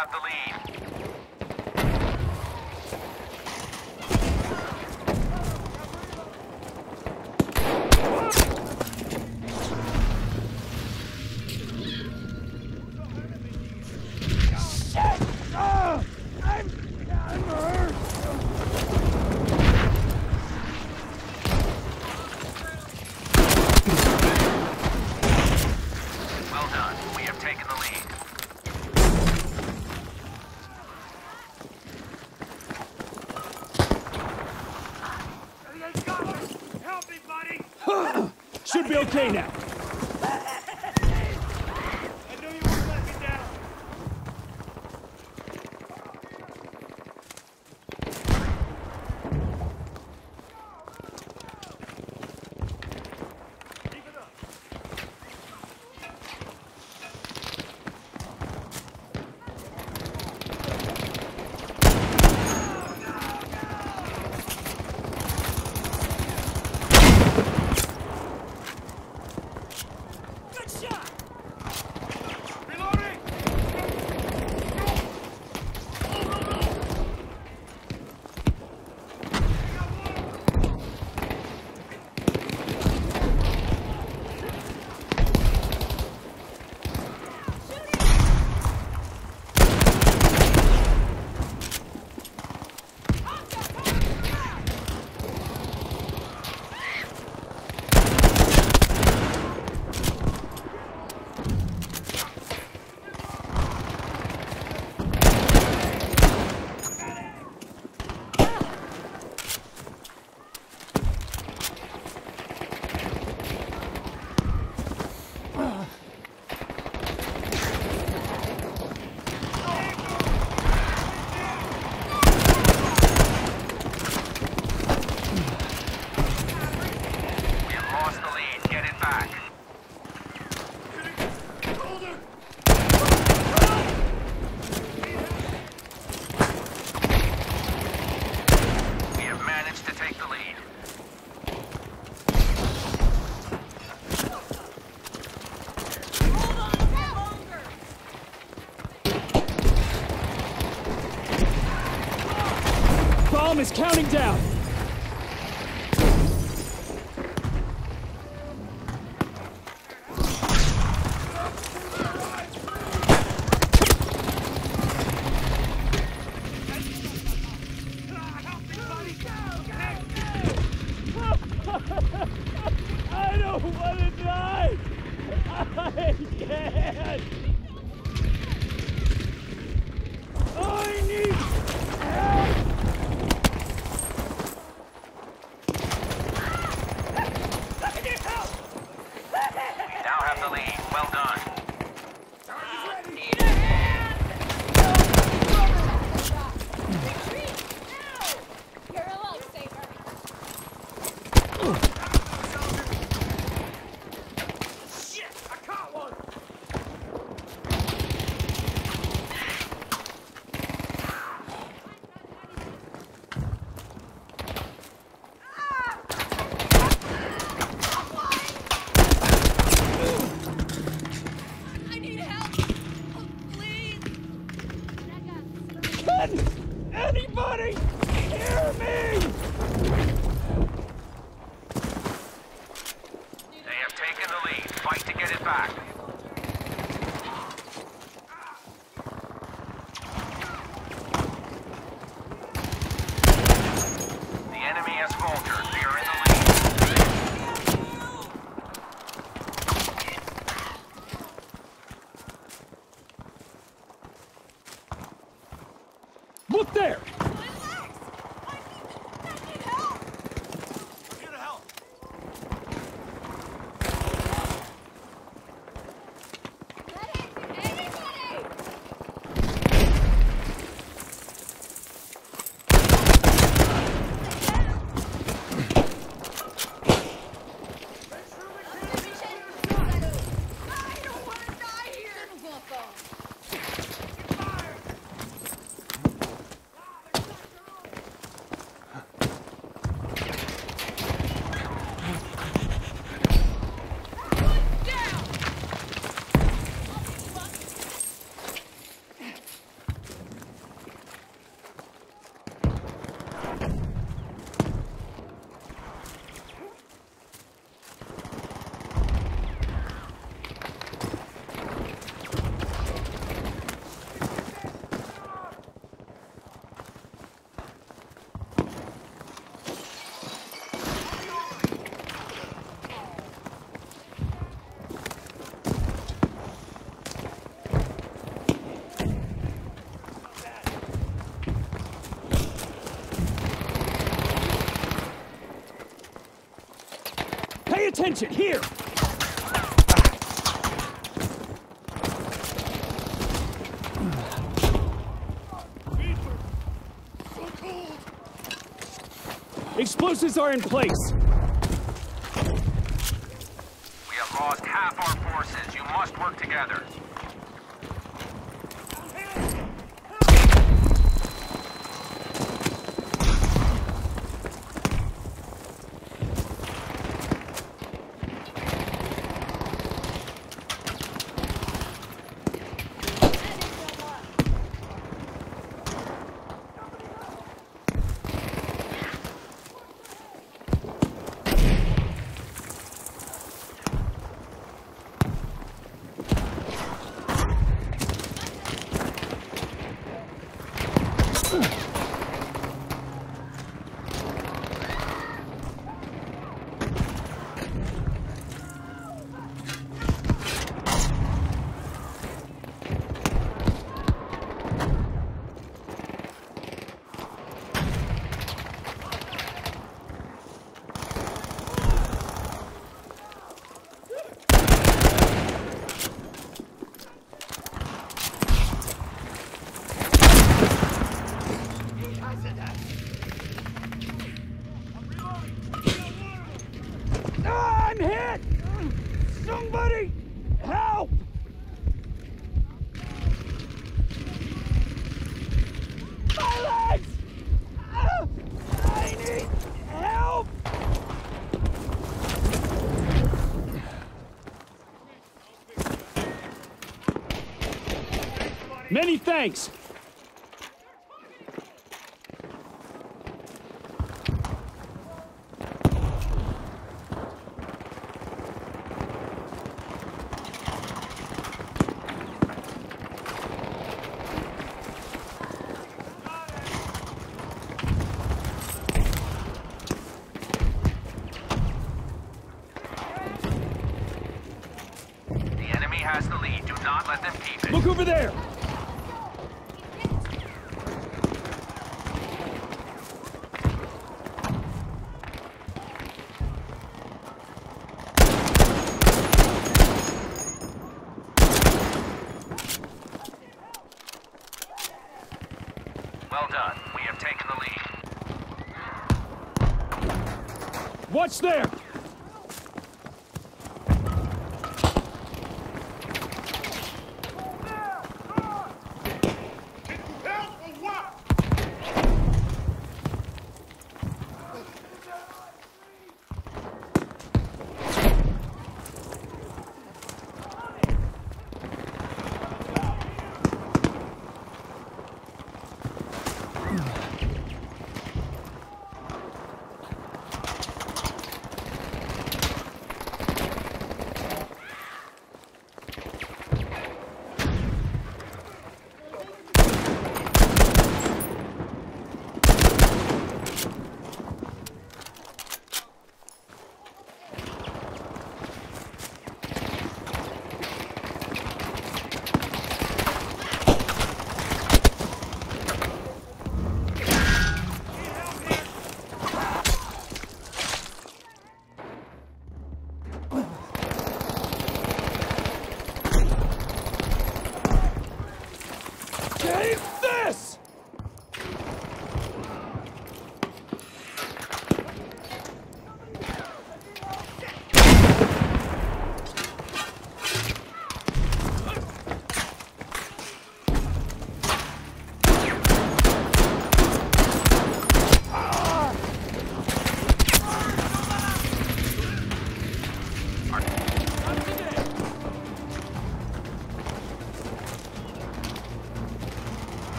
have the lead. Okay now. Bomb is counting down. Look there! Attention! Here! Explosives are in place! We have lost half our forces. You must work together. Somebody! Help! My legs! I need help! Many thanks! Look over there! Well done. We have taken the lead. Watch there!